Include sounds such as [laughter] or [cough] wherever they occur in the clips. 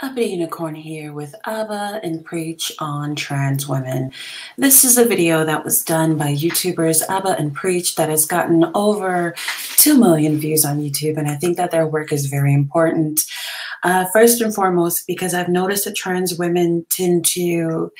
Abba Unicorn here with Aba and Preach on Trans Women. This is a video that was done by YouTubers Aba and Preach that has gotten over 2 million views on YouTube, and I think that their work is very important. Uh, first and foremost, because I've noticed that trans women tend to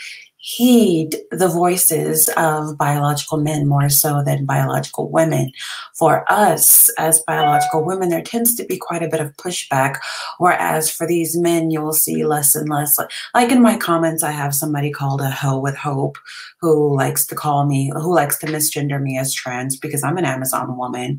heed the voices of biological men more so than biological women. For us as biological women, there tends to be quite a bit of pushback, whereas for these men, you'll see less and less. Like in my comments, I have somebody called a hoe with hope who likes to call me, who likes to misgender me as trans because I'm an Amazon woman.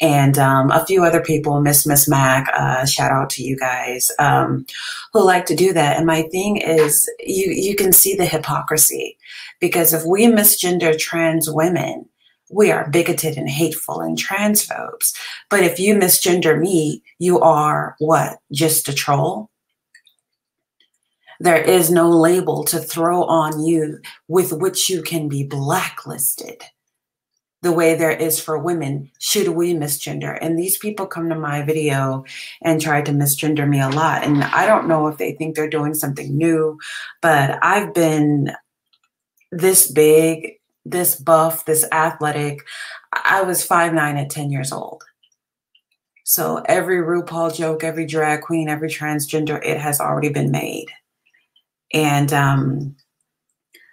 And um, a few other people, Miss Miss Mac, uh, shout out to you guys, um, who like to do that. And my thing is, you, you can see the hypocrisy hypocrisy because if we misgender trans women, we are bigoted and hateful and transphobes. But if you misgender me, you are what? Just a troll? There is no label to throw on you with which you can be blacklisted the way there is for women should we misgender and these people come to my video and try to misgender me a lot and i don't know if they think they're doing something new but i've been this big this buff this athletic i was five nine at 10 years old. So every rupaul joke every drag queen every transgender it has already been made. And um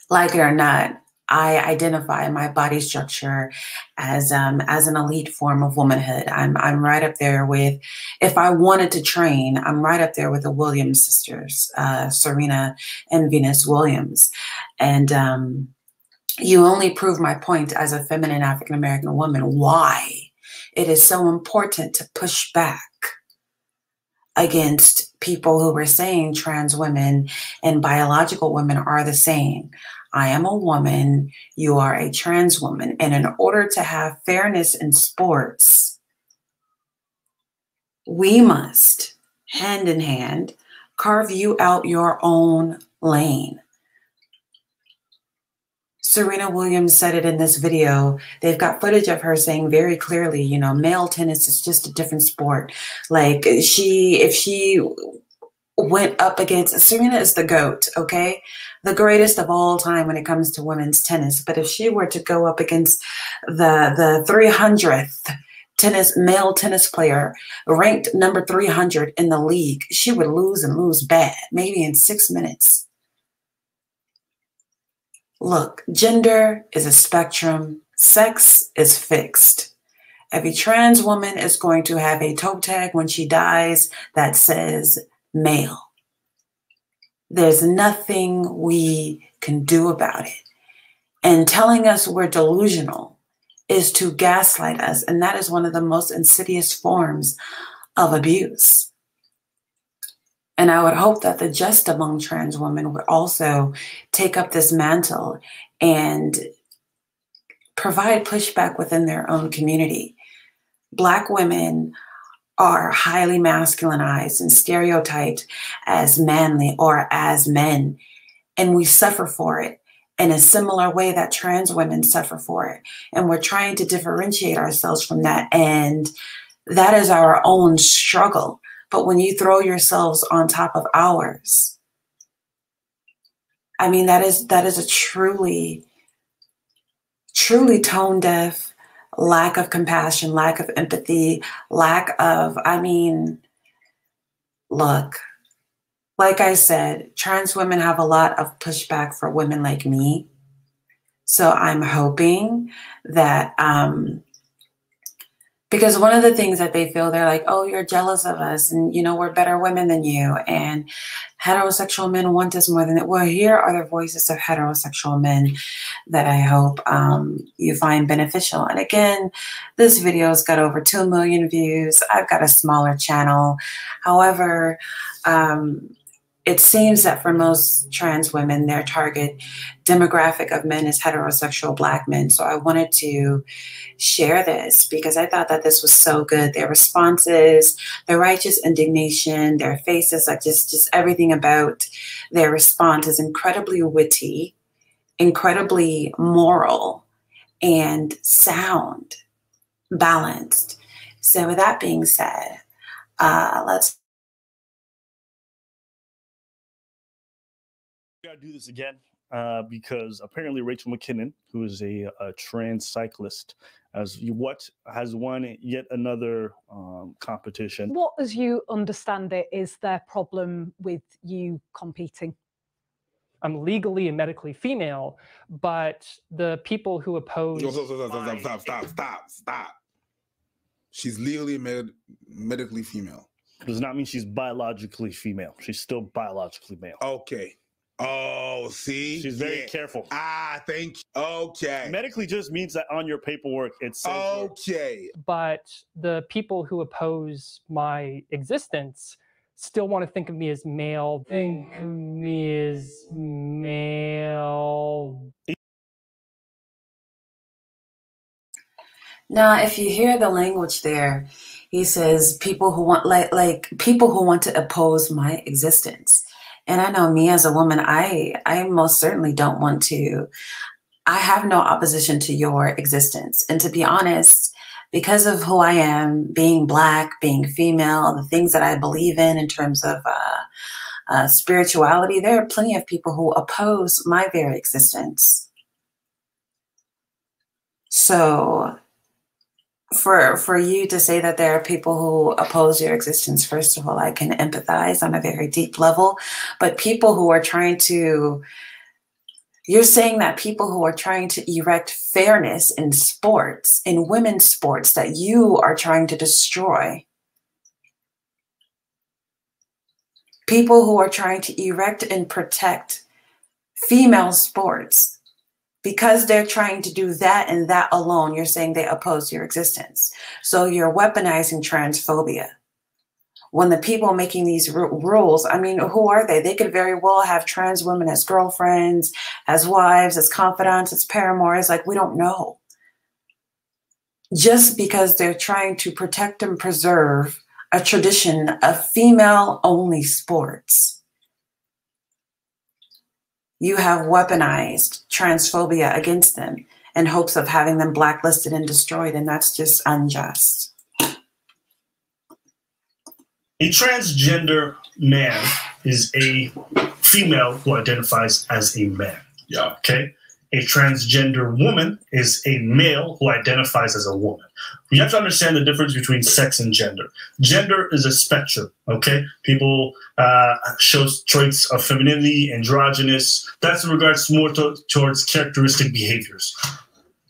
like it or not I identify my body structure as um, as an elite form of womanhood. I'm I'm right up there with, if I wanted to train, I'm right up there with the Williams sisters, uh, Serena and Venus Williams, and um, you only prove my point as a feminine African American woman. Why it is so important to push back against people who were saying trans women and biological women are the same. I am a woman, you are a trans woman. And in order to have fairness in sports, we must, hand in hand, carve you out your own lane. Serena Williams said it in this video. They've got footage of her saying very clearly, you know, male tennis is just a different sport. Like she, if she went up against Serena is the GOAT, okay? The greatest of all time when it comes to women's tennis. But if she were to go up against the the 300th tennis male tennis player ranked number 300 in the league, she would lose and lose bad, maybe in 6 minutes. Look, gender is a spectrum, sex is fixed. Every trans woman is going to have a toe tag when she dies that says male. There's nothing we can do about it. And telling us we're delusional is to gaslight us. And that is one of the most insidious forms of abuse. And I would hope that the just among trans women would also take up this mantle and provide pushback within their own community. Black women are highly masculinized and stereotyped as manly or as men. And we suffer for it in a similar way that trans women suffer for it. And we're trying to differentiate ourselves from that. And that is our own struggle. But when you throw yourselves on top of ours, I mean, that is that is a truly, truly tone deaf lack of compassion, lack of empathy, lack of, I mean, look, like I said, trans women have a lot of pushback for women like me. So I'm hoping that um, because one of the things that they feel they're like oh you're jealous of us and you know we're better women than you and heterosexual men want us more than that well here are the voices of heterosexual men that i hope um, you find beneficial. And again this video's got over 2 million views. I've got a smaller channel. However um, it seems that for most trans women, their target demographic of men is heterosexual black men. So I wanted to share this because I thought that this was so good. Their responses, their righteous indignation, their faces, like just, just everything about their response is incredibly witty, incredibly moral, and sound, balanced. So with that being said, uh, let's gotta do this again uh, because apparently Rachel McKinnon, who is a, a trans cyclist, as you, what has won yet another um, competition. What, as you understand it, is their problem with you competing? I'm legally and medically female, but the people who oppose. Stop, stop, stop, stop, stop, stop, stop. She's legally med- medically female. Does not mean she's biologically female. She's still biologically male. Okay. Oh, see, She's very Yeah. careful. Ah, thank. You. Okay. Medically just means that on your paperwork it says you're- Okay. but the people who oppose my existence still want to think of me as male. Think of me as male. Now, if you hear the language there, he says people who want like like people who want to oppose my existence. And I know me as a woman, I I most certainly don't want to. I have no opposition to your existence. And to be honest, because of who I am, being black, being female, the things that I believe in in terms of uh, uh, spirituality, there are plenty of people who oppose my very existence. So for for you to say that there are people who oppose your existence first of all i can empathize on a very deep level but people who are trying to you're saying that people who are trying to erect fairness in sports in women's sports that you are trying to destroy. People who are trying to erect and protect female sports because they're trying to do that and that alone, you're saying they oppose your existence. So you're weaponizing transphobia. When the people making these ru- rules, I mean, who are they? They could very well have trans women as girlfriends, as wives, as confidants, as paramours. Like, we don't know. Just because they're trying to protect and preserve a tradition of female only sports you have weaponized transphobia against them in hopes of having them blacklisted and destroyed, and that's just unjust. A transgender man is a female who identifies as a man. Yeah. Okay. A transgender woman is a male who identifies as a woman. You have to understand the difference between sex and gender. Gender is a spectrum. Okay. People uh, show traits of femininity, androgynous. That's in regards more to, towards characteristic behaviors.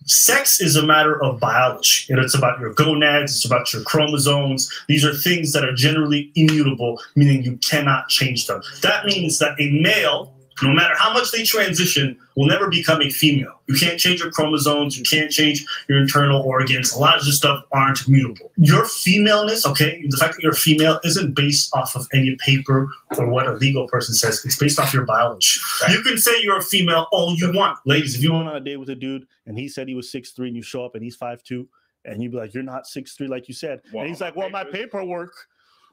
Sex is a matter of biology, and it's about your gonads, it's about your chromosomes. These are things that are generally immutable, meaning you cannot change them. That means that a male, no matter how much they transition, will never become a female. You can't change your chromosomes, you can't change your internal organs. A lot of this stuff aren't mutable. Your femaleness, okay, the fact that you're female isn't based off of any paper or what a legal person says. It's based off your biology. You can say you're a female all you want. Ladies, if you went on a date with a dude and he said he was 6'3 and you show up and he's 5'2 and you'd be like, You're not 6'3 like you said. Well, and he's like, Well, my paperwork.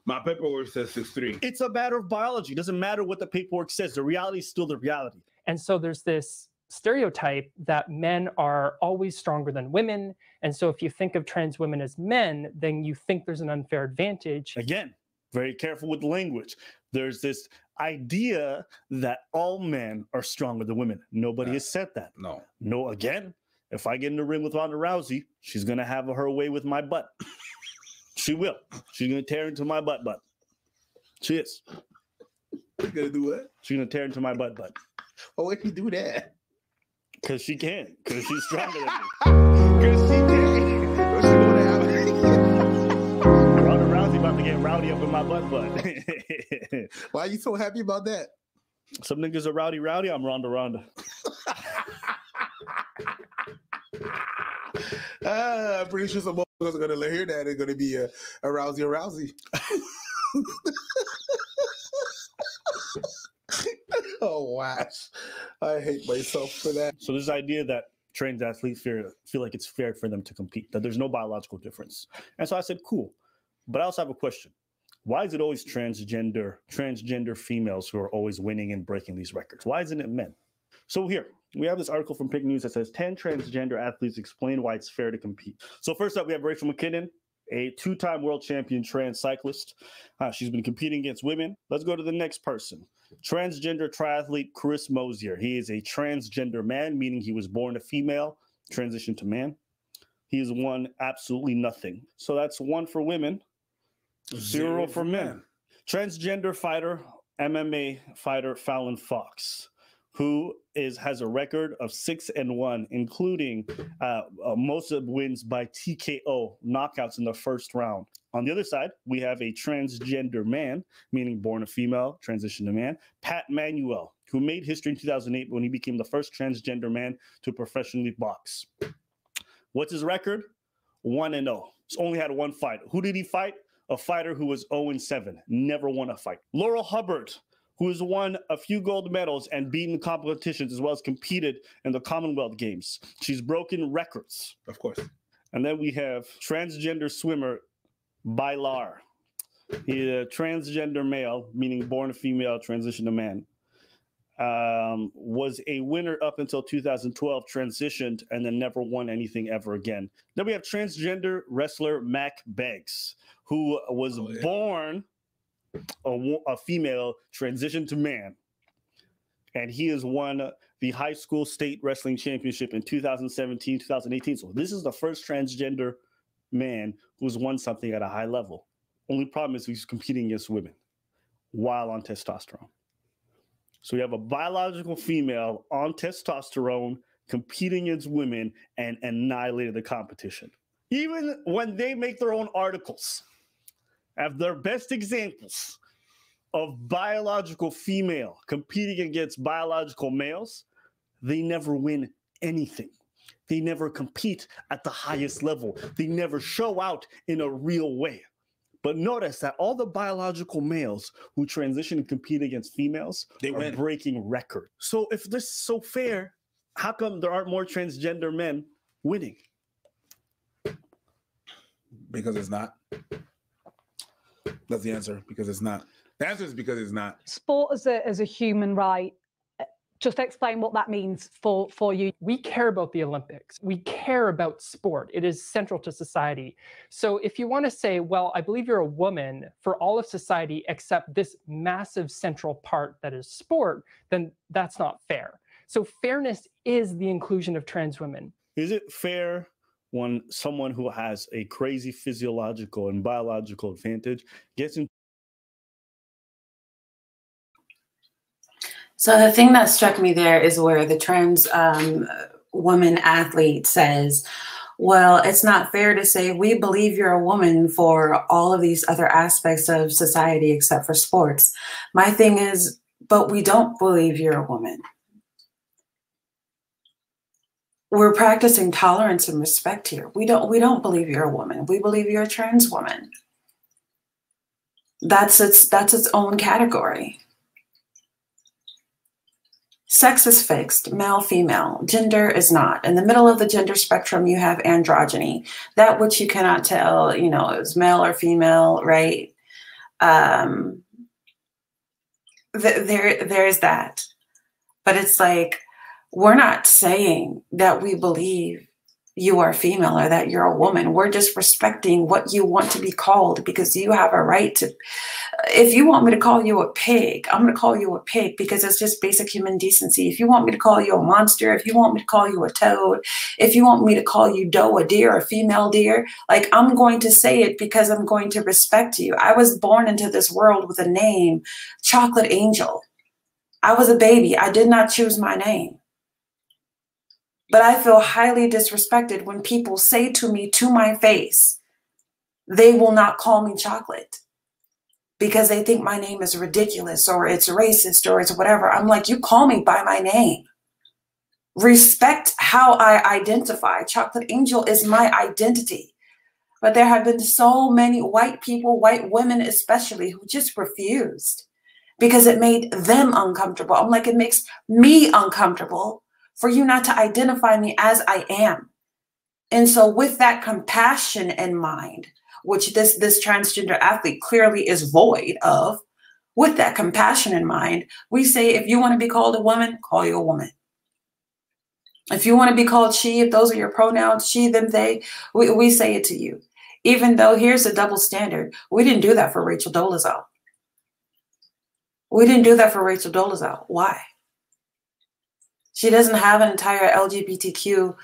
My paperwork says six three. It's a matter of biology. It doesn't matter what the paperwork says. The reality is still the reality. And so there's this stereotype that men are always stronger than women. And so if you think of trans women as men, then you think there's an unfair advantage. Again, very careful with language. There's this idea that all men are stronger than women. Nobody has said that. No. No, again, if I get in the ring with Ronda Rousey, she's gonna have her way with my butt. She will. She's gonna tear into my butt butt. She is. You gonna do what? She's gonna tear into my butt butt. Oh, why you do that? Cause she can. Cause she's stronger than me. [laughs] Cause she did. What's she gonna have? [laughs] Ronda Rousey about to get rowdy up in my butt butt. [laughs] Why are you so happy about that? Some niggas are rowdy rowdy. I'm Ronda Ronda. Uh, [laughs] I'm pretty sure some motherfuckers are gonna hear that. They're gonna be a, a rousy, a rousy. [laughs] oh wow! I hate myself for that. So this idea that trans athletes feel, feel like it's fair for them to compete, that there's no biological difference. And so I said, cool. But I also have a question. Why is it always transgender, transgender females who are always winning and breaking these records? Why isn't it men? So here, we have this article from PinkNews that says 10 transgender athletes explain why it's fair to compete. So first up, we have Rachel McKinnon. a two-time world champion trans cyclist. Uh, she's been competing against women. Let's go to the next person. Transgender triathlete Chris Mosier. He is a transgender man, meaning he was born a female, transitioned to man. He has won absolutely nothing. So that's one for women, zero, for men. Transgender fighter, MMA fighter Fallon Fox, who is has a record of six and one, including uh, uh, most of wins by TKO knockouts in the first round. On the other side, we have a transgender man, meaning born a female, transition to man, Pat Manuel, who made history in 2008 when he became the first transgender man to professionally box. What's his record? One and zero. He's only had one fight. Who did he fight? A fighter who was 0 and 7, never won a fight. Laurel Hubbard, who has won a few gold medals and beaten competitions as well as competed in the Commonwealth Games. She's broken records. Of course. And then we have transgender swimmer Bailar. He's a transgender male, meaning born a female, transition to man. Um, was a winner up until 2012, transitioned, and then never won anything ever again. Then we have transgender wrestler Mack Beggs, who was Oh, yeah. born a, a female, transitioned to man. And he has won the high school state wrestling championship in 2017, 2018. So this is the first transgender man who's won something at a high level. Only problem is he's competing against women while on testosterone. So we have a biological female on testosterone competing against women and annihilated the competition. Even when they make their own articles, have their best examples of biological female competing against biological males, they never win anything. They never compete at the highest level. They never show out in a real way. But notice that all the biological males who transition and compete against females They are win. breaking record. So if this is so fair, how come there aren't more transgender men winning? Because it's not. That's the answer. Because it's not. The answer is because it's not. Sport as a as a human right. uh, Just explain what that means for for you. we care about the Olympics. We care about sport. It is central to society. So if you want to say, well, I believe you're a woman for all of society except this massive central part that is sport, then that's not fair. So fairness is the inclusion of trans women. Is it fair when someone who has a crazy physiological and biological advantage gets in So the thing that struck me there is where the trans um, woman athlete says, "Well, it's not fair to say we believe you're a woman for all of these other aspects of society except for sports." My thing is, but we don't believe you're a woman. We're practicing tolerance and respect here. We don't we don't believe you're a woman. We believe you're a trans woman. That's its that's its own category. Sex is fixed, male, female. Gender is not. In the middle of the gender spectrum, you have androgyny, that which you cannot tell, you know, is male or female, right? Um, th- there, there's that. But it's like we're not saying that we believe you are female or that you're a woman. We're just respecting what you want to be called because you have a right to if you want me to call you a pig, I'm going to call you a pig because it's just basic human decency. If you want me to call you a monster, if you want me to call you a toad, if you want me to call you doe, a deer, a female deer, like I'm going to say it because I'm going to respect you. I was born into this world with a name, Chocolate Angel. I was a baby. I did not choose my name. But I feel highly disrespected when people say to me to my face, they will not call me chocolate because they think my name is ridiculous or it's racist or it's whatever. I'm like, you call me by my name. Respect how I identify. Chocolate Angel is my identity. But there have been so many white people, white women especially, who just refused because it made them uncomfortable. I'm like, it makes me uncomfortable for you not to identify me as I am. And so, with that compassion in mind, which this this transgender athlete clearly is void of with that compassion in mind we say if you want to be called a woman call you a woman if you want to be called she if those are your pronouns she them they we, we say it to you Even though here's a double standard, we didn't do that for Rachel Dolezal. We didn't do that for Rachel Dolezal. Why? She doesn't have an entire LGBTQ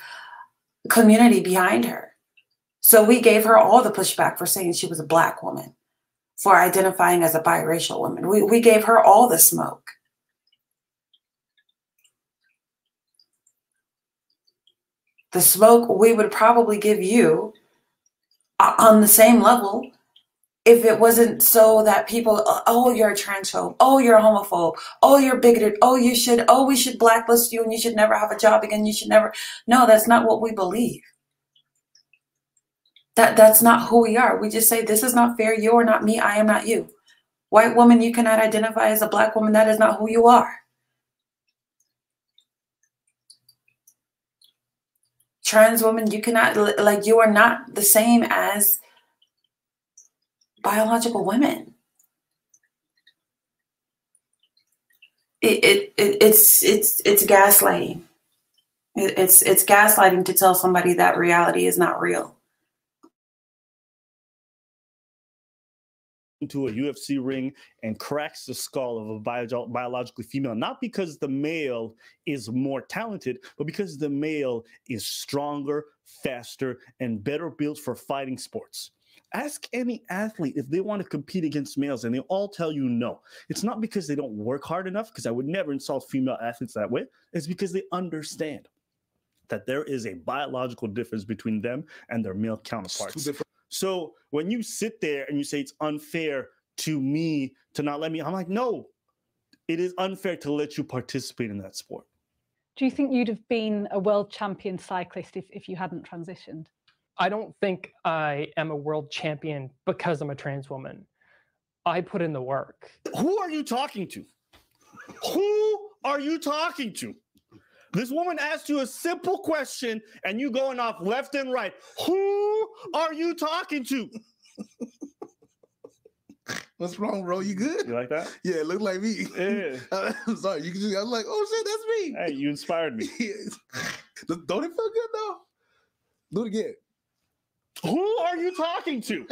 community behind her. So we gave her all the pushback for saying she was a black woman, for identifying as a biracial woman. We, we gave her all the smoke. The smoke we would probably give you uh, on the same level if it wasn't so that people, oh, oh you're a transphobe, oh, you're a homophobe, oh, you're bigoted, oh, you should, oh, we should blacklist you and you should never have a job again, you should never. No, that's not what we believe. That that's not who we are. We just say this is not fair. You are not me. I am not you. White woman, you cannot identify as a black woman. That is not who you are. Trans woman, you cannot like you are not the same as biological women. It, it, it it's it's it's gaslighting. It, it's it's gaslighting to tell somebody that reality is not real. into a UFC ring and cracks the skull of a bio- biologically female, not because the male is more talented, but because the male is stronger, faster, and better built for fighting sports. Ask any athlete if they want to compete against males, and they all tell you no. It's not because they don't work hard enough, because I would never insult female athletes that way. It's because they understand that there is a biological difference between them and their male counterparts. So when you sit there and you say it's unfair to me to not let me, I'm like, no, it is unfair to let you participate in that sport. Do you think you'd have been a world champion cyclist if, if you hadn't transitioned? I don't think I am a world champion because I'm a trans woman. I put in the work. Who are you talking to? Who are you talking to? This woman asked you a simple question and you going off left and right. Who are you talking to? [laughs] What's wrong, bro? You good? You like that? Yeah, it looked like me. Yeah. [laughs] I'm sorry. You can just, I'm like, oh shit, that's me. Hey, you inspired me. [laughs] Don't it feel good though? Do it again. Who are you talking to?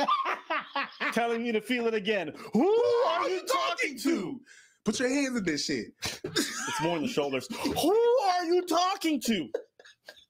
[laughs] Telling me to feel it again. Who, Who are, are, you talking, talking to? Put your hands in this shit. it's more in the [laughs] shoulders. Who are you talking to?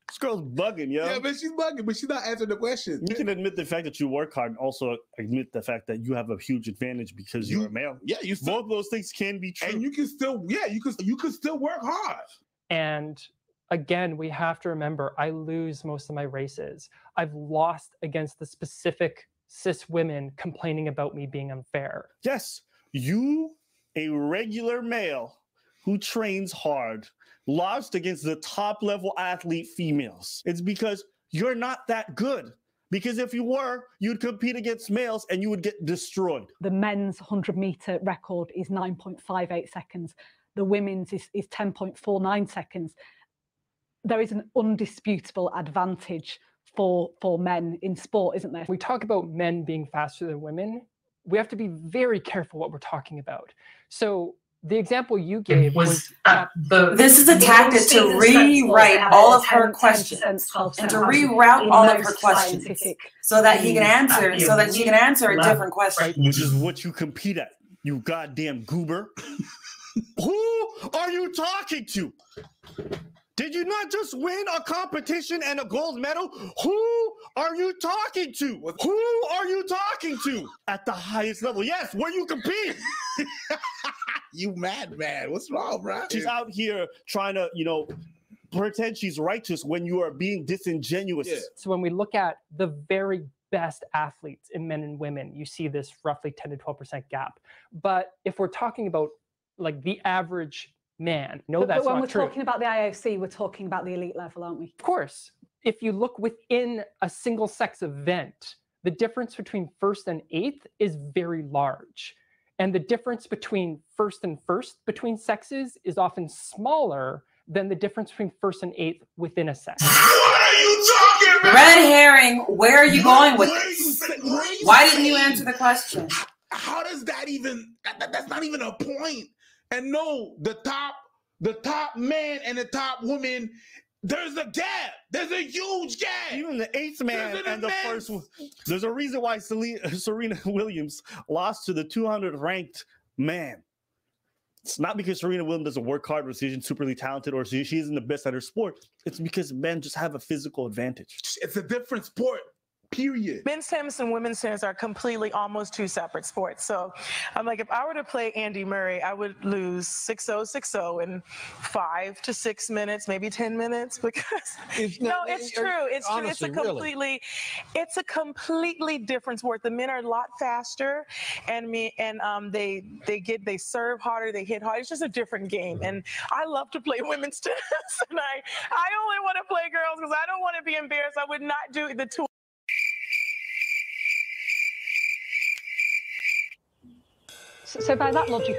This girl's bugging, yo. Yeah, but she's bugging, but she's not answering the question. You can admit the fact that you work hard, and also admit the fact that you have a huge advantage because you, are a male. Yeah, you still, both those things can be true, and you can still, yeah, you can, you can still work hard. And again, we have to remember, I lose most of my races. I've lost against the specific cis women complaining about me being unfair. Yes, you, a regular male who trains hard, lost against the top level athlete females. It's because you're not that good. Because if you were, you'd compete against males and you would get destroyed. The men's 100 meter record is 9.58 seconds. The women's is, is 10.49 seconds. There is an undisputable advantage for for men in sport, isn't there? We talk about men being faster than women. We have to be very careful what we're talking about. So the example you gave was, was the, this is a tactic to rewrite all of her questions and to reroute all of her questions so that he can answer so that she can answer a different question which is what you compete at you goddamn goober [laughs] who are you talking to did you not just win a competition and a gold medal? Who are you talking to? Who are you talking to at the highest level? Yes, where you compete. [laughs] you mad man. What's wrong, bro? She's out here trying to, you know, pretend she's righteous when you are being disingenuous. Yeah. So when we look at the very best athletes in men and women, you see this roughly 10 to 12% gap. But if we're talking about like the average man. No, but, that's but when not we're true. talking about the IOC, we're talking about the elite level, aren't we? Of course. If you look within a single sex event, the difference between first and eighth is very large. And the difference between first and first between sexes is often smaller than the difference between first and eighth within a sex. [laughs] What are you talking about? Red herring, where are you going with this? Why didn't you answer the question? How does that even, that, that's not even a point. And no, the top, the top man and the top woman There's a gap. There's a huge gap. Even the eighth man an and the immense- first one. There's a reason why [laughs] Serena, Williams lost to the 200 ranked man. It's not because Serena Williams doesn't work hard or she's superly talented or she, she isn't the best at her sport. It's because men just have a physical advantage. It's a different sport. Period. Men's tennis and women's tennis are completely almost two separate sports. So I'm like, if I were to play Andy Murray, I would lose 6 0, 6 0 in five to six minutes, maybe 10 minutes [laughs] because. It's No, it's or- true. It's true. It's honestly, a really. completely, it's a completely different sport. The men are a lot faster, and me and um, they they get they serve harder, they hit hard. It's just a different game, and I love to play [laughs] women's tennis, and I I only want to play girls because I don't want to be embarrassed. I would not do the two. So, so by that logic,